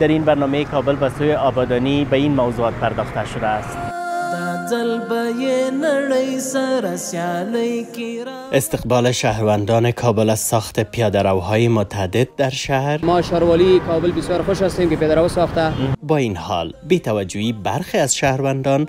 در این برنامه کابل به سوی آبادانی به این موضوعات پرداخته شده است. استقبال شهروندان کابل از ساخت پیاده روهای متعدد در شهر ما شهروالی کابل بسیار خوش هستیم که پیاده رو ساخته با این حال بی توجهی برخی از شهروندان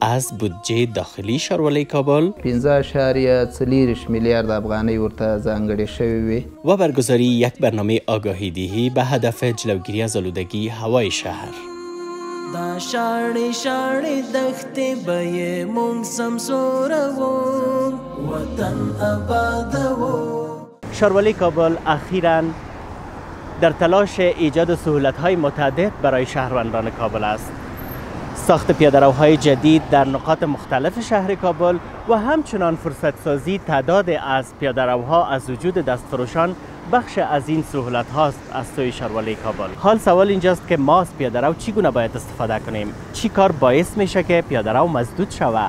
از بودجه داخلی شارولۍ کابل. پنځه اعشاریه څلیرویشت میلیارد افغانۍ ورته ځانګړې شوې وې. و برگزاری یک برنامه آگاهی دهی به هدف جلوگیری از آلودگی هوای شهر. دا شاړې شاړې دښتې به یې مونږ سمسوروو. وطن ابادوو. شارولي کابل اخیرا در تلاش ایجاد سهولت های متعدد برای شهروندان کابل است ساخت پیادروهای جدید در نقاط مختلف شهر کابل و همچنان فرصت سازی تعداد از پیادروها از وجود دستفروشان بخش از این سهولت هاست از سوی شاروالی کابل حال سوال اینجاست که ما از پیادرو چی گونه باید استفاده کنیم چی کار باعث میشه که پیادرو مزدود شوه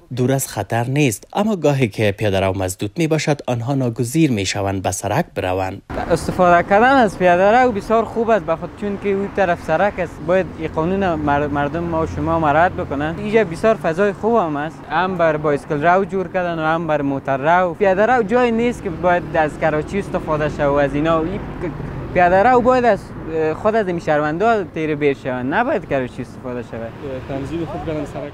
دور از خطر نیست اما گاهی که پیاده رو مسدود می باشد آنها ناگزیر می شوند به سرک بروند. استفاده کردن از پیاده رو بسیار خوب است بخاطر چون که او طرف سرک است باید این قانون مردم ما و شما مراعات بکنند اینجا بسیار فضای خوب هم است هم بر بایسکل رو جور کردن و هم بر موتر رو پیاده رو جای نیست که باید از کراچی استفاده شود و از اینا پیاده رو باید از خود از این شهروندا تیر بیر شود نباید کراچی استفاده شود تنظیم خوب کردن سرک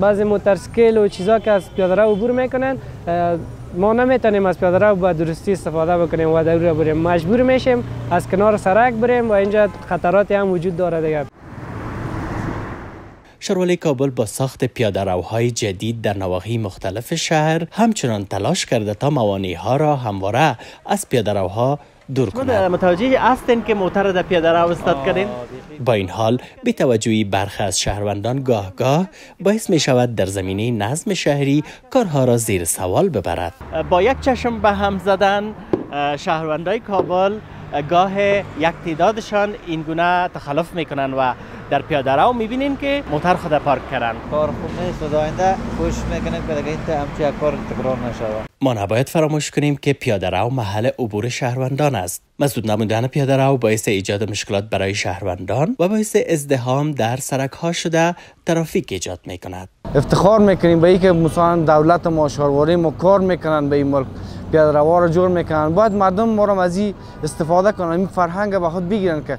بعضی موترسکیل و چیزها که از پیاده رو عبور میکنند ما نمیتونیم از پیاده رو به درستی استفاده بکنیم و در رو بریم مجبور میشیم از کنار سرک بریم و اینجا خطراتی هم وجود داره دیگر شهرولی کابل با ساخت پیاده روهای جدید در نواحی مختلف شهر همچنان تلاش کرده تا موانع ها را همواره از پیاده روها دور کند. شما متوجه هستین که موتر در پیاده رو استاد کردین؟ با این حال بی توجهی برخی از شهروندان گاه گاه باعث می شود در زمینه نظم شهری کارها را زیر سوال ببرد. با یک چشم به هم زدن شهروندای کابل گاه یک تعدادشان این گونه تخلف می کنند و در پیاده رو میبینیم که موتر خود پارک کردن کار خوب نیست و داینده کوشش میکنیم که دیگه این همچی کار تکرار نشود ما نباید فراموش کنیم که پیاده رو محل عبور شهروندان است مسدود نمودن پیاده رو باعث ایجاد مشکلات برای شهروندان و باعث ازدهام در سرک ها شده ترافیک ایجاد میکند افتخار میکنیم به اینکه مثلا دولت ما شهرواری ما کار میکنن به این ملک پیاده رو را جور میکنن باید مردم ما را از استفاده کنن این فرهنگ به خود بگیرن که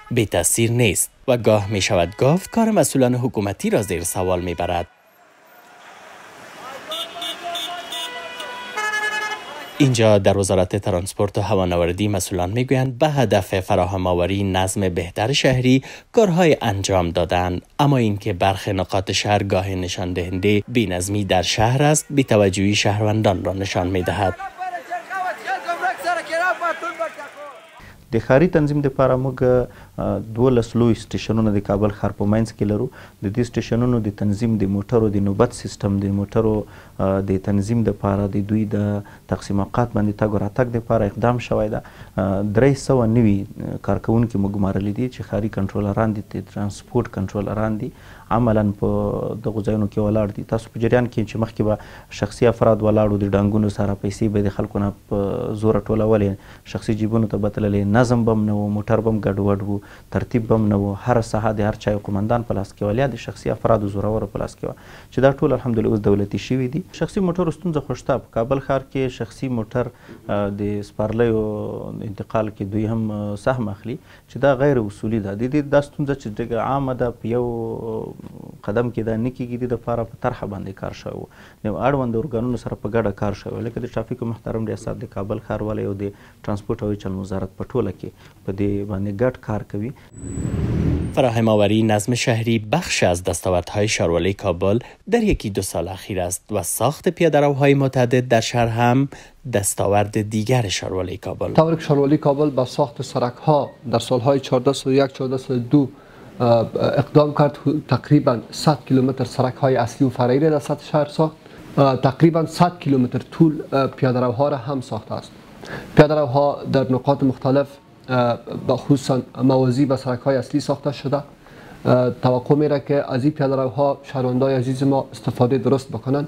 به تاثیر نیست و گاه می شود گفت کار مسئولان حکومتی را زیر سوال می برد. اینجا در وزارت ترانسپورت و هوانوردی مسئولان میگویند به هدف فراهم آوری نظم بهتر شهری کارهای انجام دادن اما اینکه برخ نقاط شهر گاه نشان دهنده بینظمی در شهر است بیتوجهی شهروندان را نشان میدهد د ښاري تنظیم لپاره موږ دوولس لوی سټیشنونه د کابل ښار په منځ کې لرو. د دې سټیشنونو د تنظیم، د موټرو د نوبت سیستم، د موټرو د تنظیم لپاره د دوی د تقسیم اوقات باندې تګ او راتګ لپاره اقدام شوی ده. درې سوه نوي کارکوونکي مو ګمارلي دي چې ښاري کنټرولران دي، د ترانسپورټ کنټرولران دي، عملاً په دغو ځایونو کې ولاړ دي. تاسو په جریان کې یئ چې مخکې به شخصي افراد ولاړ وو، د ډانګونو سره پیسې به یې د خلکو نه په زوره ټولولې. شخصي جیبونو ته به تللې، نظم به هم نه و، موټر به هم ګډوډ و، ترتیب به هم نه و، هره ساحه د هر چا یو قومندان په لاس کې وه لیا د شخصي افرادو زورورو په لاس کې وه چې دا ټول الحمدلله اوس دولتي شوي دي. شخصي موټرو ستونزه خو شته، په کابل ښار کې شخصي موټر د سپارلیو انتقال کې دوی هم سهم اخلي چې دا غیر اصولي ده، د دې دا ستونزه چې ډېګه عامه ده په یو قدم کې دا نه کېږي دې دپاره په طرحه باندې کار شوی و، له اړوندو ارګانونو سره په ګډه کار شوی لکه د ټرافیکو محترم ریاست، د کابل ښاروالۍ او د ټرانسپورټ او اچل نظارت په ټوله کې په دې باندې ګډ کار کوي. فراهمآوری نظم شهری بخش از دستاوردهای شاروالی کابل در یکی دو سال اخیر است و ساخت پیادهروهای متعدد در شهر هم دستاورد دیگر شاروالی کابل. طوریکه شاروالی کابل به ساخت سرکها در سالهای چهارده سد و یک، چهارده سد و دو اقدام کرد تقریبا 100 کیلومتر سرک های اصلی و فرعی را در سطح شهر ساخت تقریبا 100 کیلومتر طول پیاده روها را هم ساخته است پیاده روها در نقاط مختلف با خصوص موازی به سرک های اصلی ساخته شده توقع میره که از این پیاده روها شهروندای عزیز ما استفاده درست بکنند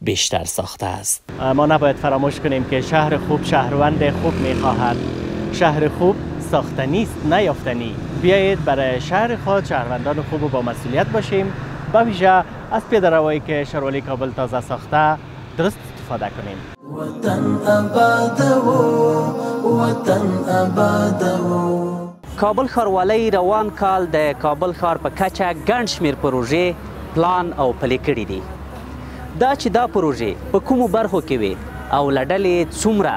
بیشتر ساخته است. ما نباید فراموش کنیم که شهر خوب شهروند خوب می خواهد. شهر خوب ساخته نیست نیافتنی. بیایید برای شهر خود شهروندان خوب و با مسئولیت باشیم. به ویژه از پیادهروای که شهرولی کابل تازه ساخته درست استفاده کنیم. وطن ابادوو وطن ابادوو. کابل ښاروالۍ روان کال د کابل ښار په کچه ګڼ شمېر پروژې پلان او پلې کړې دي. دا چې دا پروژې په کومو برخو کې وې او له ډلې څومره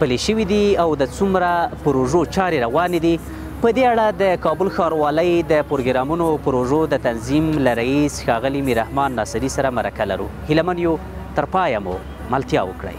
پلې شوې دي او د څومره پروژو چارې روانې دي، په دې اړه د کابل ښاروالۍ د پروګرامونو او پروژو د تنظیم له رئیس ښاغلي میررحمان ناصري سره مرکه لرو. هیله من یو تر پایه مو ملتیا وکړئ.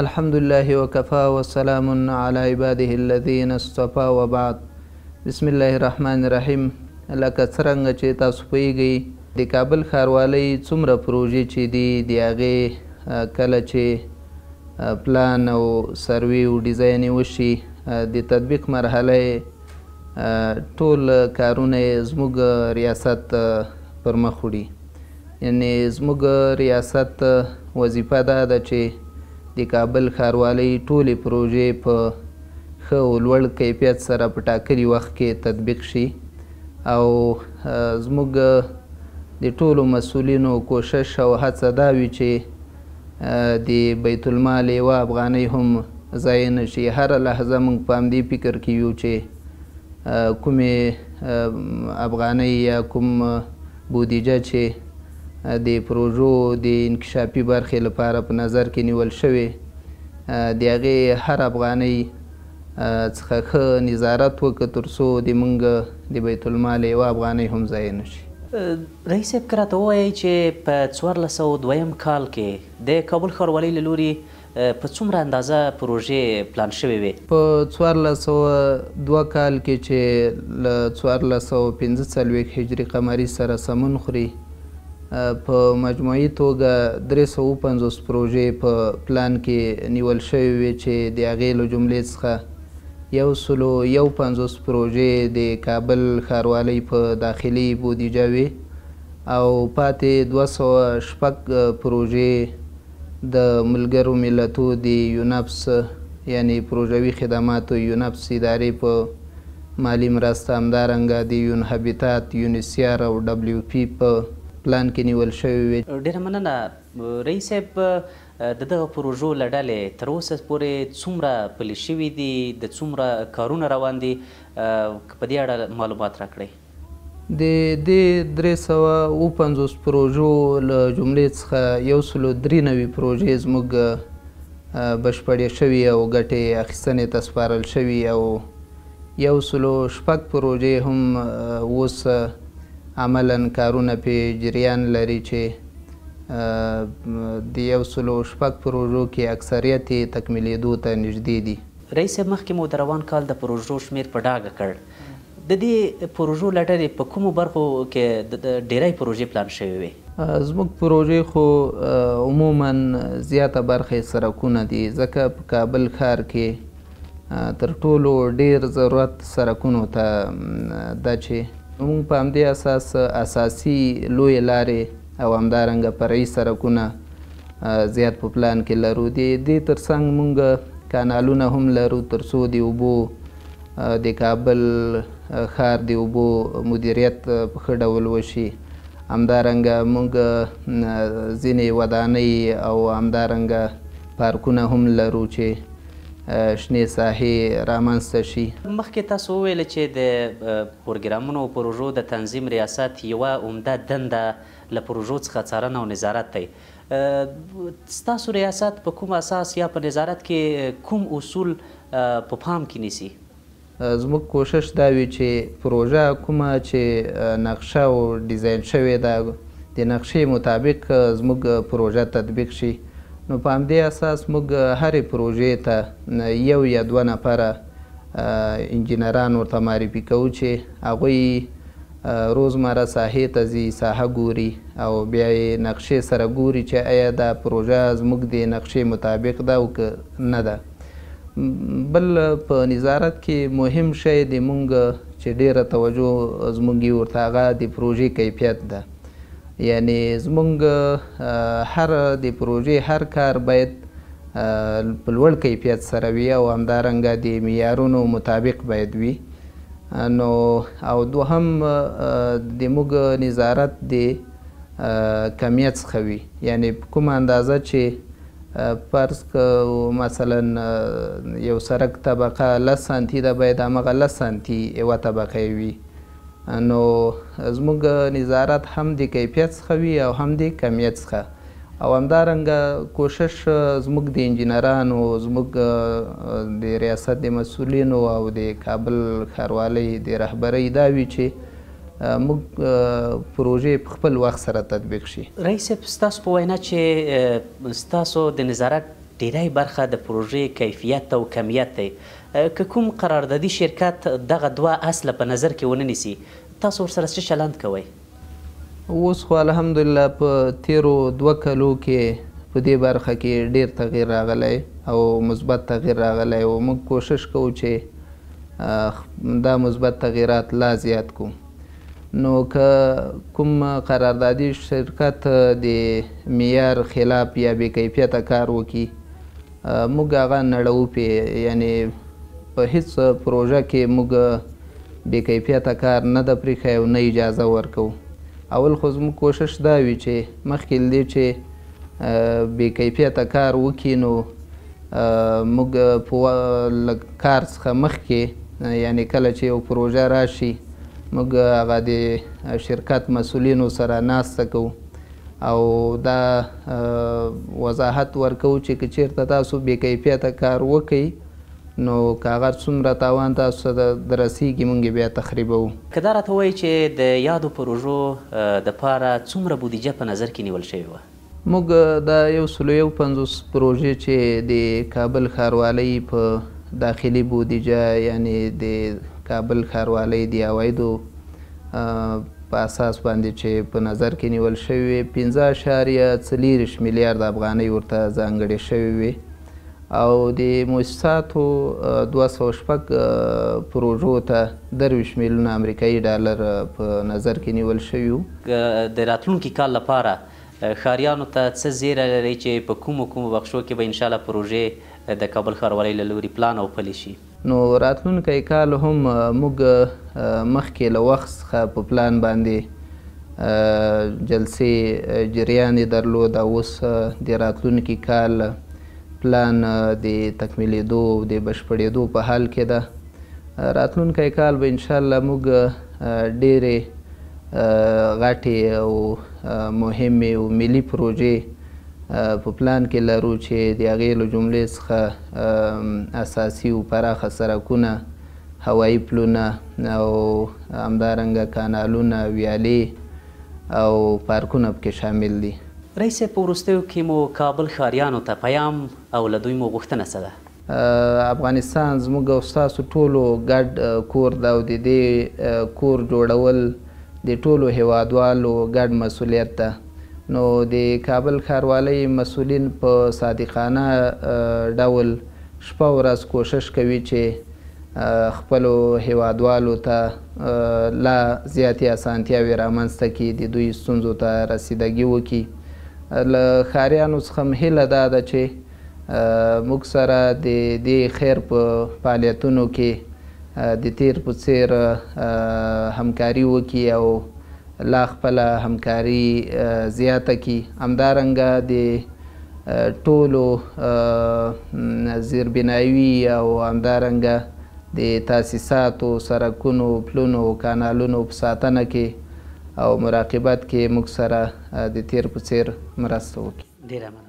الحمدالله وکفی وسلام علی عباده الذین اصطفی وبعد بسم الله الرحمن الرحیم لکه څرنګه چې تاسو پوهیږی د کابل ښاروالۍ څومره پروژې چې دي د هغې کله چې پلان او سروې او ډیزاین یې وشي د تطبیق مرحله یې ټول کارونه یې زموږ ریاست پر مخ وړي یعنې زموږ ریاست وظیفه دا ده چې د کابل ښاروالۍ ټولې پروژې په ښه او لوړ کیفیت سره په ټاکلي وخت کې تطبیق شي او زموږ د ټولو مسؤلینو کوشش او هڅه دا وي چې د بیت المال یوه افغانۍ هم ضایع نه شي هره لحظه موږ په همدې فکر کې یو چې کومې افغانۍ یا کوم بودیجه چې د پروژو د انکشافي برخې لپاره په نظر کې نیول شوې، د هغې هر افغانۍ څخه ښه نظارت وکړه تر څو د مونږ د بیت المال یوه افغانۍ هم ضایع نه شي. رئیس صاحب که راته ووایئ چې په څوارلس سوه او دوه یم کال کې د کابل ښاروالۍ له لوري په څومره اندازه پروژې پلان شوې وې؟ په څوارلس سوه دوه کال کې چې له څوارلس سوه او پنځه څلوېښت هجري قمري سره سمون خوري، په مجموعي توګه درې سوه او پنځوس پروژې په پلان کې نیول شوې وې چې د هغې له جملې څخه یو سلو یو پنځوس پروژې د کابل ښاروالۍ په داخلي بودیجه وې او پاتې دوه سوه شپږ پروژې د ملګرو ملتو د یونپس یعنې پروژوي خدماتو یونپس ادارې په مالي مرسته همدارنګه د یونهبیتات، یونسیار او ډبلیو پي په پلان کې نیول شوې وې. ډېره مننه رييس صاحب. د دغه پروژو له ډلې تر اوسه پورې څومره پلي شوي دي؟ د څومره کارونه روان دي؟ که په دې اړه معلومات راکړئ. د دې درې سوه او پنځوس پروژو له جملې څخه یو سل او درې نوي پروژې زموږ بشپړې شوې او ګټې اخیستنې ته سپارل شوي او یو سل او شپږ پروژې هم اوس عملاً کارونه پرې جریان لري چې د یو سل او شپږ پروژو کې اکثریت یې تکمیلېدو ته نږدې دي. رئیس صاحب مخکې مو د روان کال د پروژو شمېر په ډاګه کړ، د دې پروژو له ډلې په کومو برخو کې ډېری پروژې پلان شوې وې؟ زموږ پروژې خو عموماً زیاته برخه یې سرکونه دي، ځکه په کابل ښار کې تر ټولو ډېر ضرورت سرکونو ته ده چې موږ په همدې اساس اساسي لویې لارې او همدارنګه فرعي سرکونه زیات په پلان کې لرو. د دې تر څنګ موږ کانالونه هم لرو، تر څو د اوبو د کابل ښار د اوبو مدیریت په ښه ډول وشي همدارنګه موږ ځینې ودانۍ او همدارنګه پارکونه هم لرو چې شنې ساحې رامنځته شي. مخکې تاسو وویل چې د پورګرامونو او پروژو د تنظیم ریاست یوه عمده دنده له پروژو څخه څارنه او نظارت دی، ستاسو ریاست په کوم اساس یا په نظارت کې کوم اصول په پام کې نیسي؟ زموږ کوشش دا وي چې پروژه کومه چې نقشه او ډیزاین شوې ده د نقشې مطابق زموږ پروژه تطبیق شي نو په همدې اساس موږ هرې پروژې ته یو یا دوه نفره انجینران ورته معرفي کوو چې هغوی روزمره ساحې ته ځي، ساحه ګوري او بیا یې نقشې سره ګوري چې ایا دا پروژه زموږ دې نقشې مطابق ده او که نه ده. بل په نظارت کې مهم شی دې موږ چې ډېره توجه زموږ یي ورته هغه دې پروژې کیفیت ده. یعنې زموږ هر دې پروژې هر کار باید په لوړ کیفیت سره وي او همدارنګه دې معیارونو مطابق باید وي. نو او دوهم د موږ نظارت د کمیت څخه وي یعنی په کومه اندازه چې فرض که مثلا یو سرک طبقه لس سانتی ده باید همغه لس سانتی یوه طبقه وي نو زموږ نظارت هم د کیفیت څخه وي او هم د کمیت څخه. او همدارنګه کوشش زموږ د انجینرانو، زموږ د ریاست د مسؤلینو او د کابل ښاروالۍ د رهبرۍ دا وي چې موږ پروژې په خپل وخت سره تطبیق شي. رئیس صاحب، ستاسو په وینا چې ستاسو د نظارت ډیری برخه د پروژې کیفیت او کمیت دی، که کوم قراردادي شرکت دغه دوه اصله په نظر کې ونه نیسي، تاسو ورسره څه چلند کوئ؟ اوس خو الحمدالله په تېرو دوه کلو کې په دې برخه کې ډېر تغیر راغلی او مثبت تغیر راغلی او موږ کوشش کوو چې دا مثبت تغیرات لا زیات کړو نو که کوم قراردادي شرکت د معیار خلاف یا بې کیفیته کار وکړي موږ هغه نړوو پۀ يعني پۀ هيڅ پروژه کښې موږ بې کيفيته کار نۀ ده پريښی او نۀ اجازه ورکوو. اول خو زموږ کوشش دا وي چې مخکې لۀ دې چې بې کيفيته کار وکړي نو موږ پۀ لۀ کار څخه مخکې يعني کله چې يو پروژه راشي موږ هغه د شرکت مسؤلينو سره ناسته کوو او دا وضاحت ورکوو چې که چېرته تاسو بې کیفیته کار وکړئ نو که هغه څومره تاوان تاسو ته درسېږي موږ یې بیا تخریبوو. که دا راته ووایئ چې د یادو پروژو لپاره څومره بودیجه په نظر کې نیول شوې وه؟ موږ د یو سلو یو پنځوس پروژې چې د کابل ښاروالۍ په داخلي بودیجه یعنې د کابل ښاروالۍ د عوایدو په اساس باندې چې په نظر کې نیول شوې وې، پنځه اعشاریه څلېرویشت میلیارد افغانۍ ورته ځانګړې شوې وې او د موسساتو دوه سوه شپږ پروژو ته درویشت میلیونه امریکایي ډالر په نظر کې نیول شوي وو. د راتلونکي کال لپاره ښاریانو ته څه زېری لرئ چې په کومو کومو بخشو کې به انشاالله پروژې د کابل ښاروالۍ له لوري پلان او پلې شي؟ نو راتلونکی کال هم موږ مخکې له وخت څخه په پلان باندې جلسې جریان یې درلود او اوس د راتلونکي کال پلان د تکمیلېدو او د بشپړېدو په حال کې ده راتلونکی کال به انشاءالله موږ ډېرې غټې او مهمې او ملي پروژې په پلان کې لرو چې د هغې له جملې څخه اساسي او پراخه سرکونه، هوایي پلونه او همدارنګه کانالونه، ویالې او پارکونه پکې شامل دي. رئیس صاحب په وروستیو کې مو کابل ښاریانو ته پیام او له دوی مو غوښتنه څه ده؟ افغانستان زموږ او ستاسو ټولو ګډ کور ده او د دې کور جوړول د ټولو هېوادوالو ګډ مسوولیت ده، نو د کابل ښاروالۍ مسوولین په صادقانه ډول شپه ورځ کوشش کوي چې خپلو هېوادوالو ته لا زیاتې اسانتیاوې رامنځته کړي، د دوی ستونزو ته رسیدګي وکړي. له ښاریانو څخه هم هیله دا ده چې. موږ سره د دې خیر په فعالیتونو کې د تېر په څېر همکاري وکړي او لا خپله همکاري زیاته کړي، همدارنګه د ټولو زیربناوي او همدارنګه د تاسیساتو، سرکونو، پلونو او کانالونو په ساتنه کې او مراقبت کې موږ سره د تېر په څېر مرسته وکړي. ډېره مننه.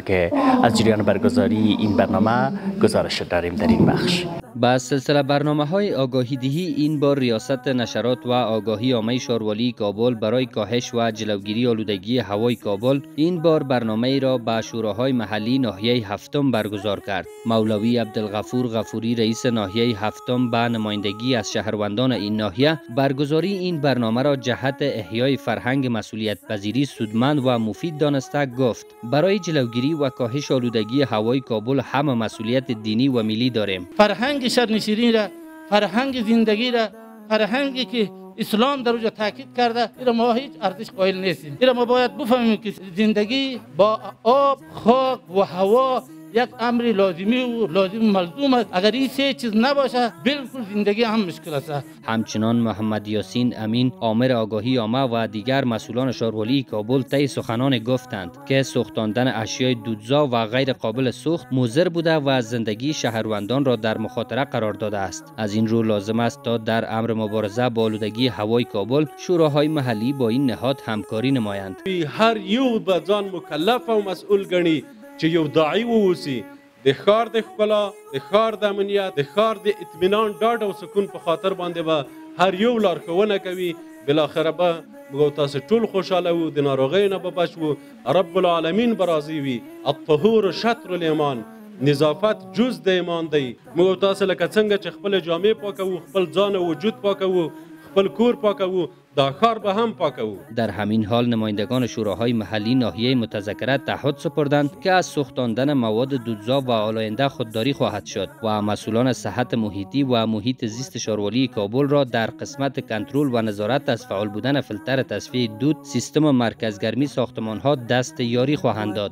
که از جریان برگزاری این برنامه گزارش داریم در این بخش با سلسله برنامه های آگاهی دهی این بار ریاست نشرات و آگاهی آمه شاروالی کابل برای کاهش و جلوگیری آلودگی هوای کابل این بار برنامه ای را به شوراهای محلی ناحیه هفتم برگزار کرد مولوی عبدالغفور غفوری رئیس ناحیه هفتم به نمایندگی از شهروندان این ناحیه برگزاری این برنامه را جهت احیای فرهنگ مسئولیت پذیری سودمند و مفید دانسته گفت برای جلوگیری و کاهش آلودگی هوای کابل همه مسئولیت دینی و ملی داریم. فرهنگ شبنشینی را، فرهنگ زندگی را، فرهنگی که اسلام در اوجا تاکید کرده، ای را ما هیچ ارزش قایل نیستیم. ای را ما باید بفهمیم که زندگی با آب، خاک و هوا یک امر لازمی و لازم و ملزوم است. اگر این سه چیز نباشه، بالکل زندگی هم مشکل است. همچنان محمد یاسین امین عامر آگاهی آمه و دیگر مسئولان شاروالی کابل طی سخنان گفتند که سوختاندن اشیای دودزا و غیر قابل سوخت مضر بوده و زندگی شهروندان را در مخاطره قرار داده است از این رو لازم است تا در امر مبارزه با آلودگی هوای کابل شوراهای محلی با این نهاد همکاری نمایند هر یو به جان مکلف و مسئول گنی، چې یو داعی ووسی د ښار د ښکلا، د ښار د امنیت، د ښار د اطمینان، ډاډ او سکون په خاطر باندې به هر یو لارښوونه کوي، بالاخره به موږ او تاسې ټول خوشاله وو، د ناروغیو نه به بچ وو، رب العالمین به راضي وي، الطهور شطر الایمان، نظافت جز د ایمان دی، موږ او تاسې لکه څنګه چې خپلې جامې پاکوو، خپل ځان او وجود پاکوو، خپل کور پاکوو، در به هم پاکو در همین حال نمایندگان شوراهای محلی ناحیه متذکره تعهد سپردند که از سوختاندن مواد دودزا و آلاینده خودداری خواهد شد و مسئولان صحت محیطی و محیط زیست شاروالی کابل را در قسمت کنترل و نظارت از فعال بودن فلتر تصفیه دود سیستم مرکزگرمی ساختمان ها دست یاری خواهند داد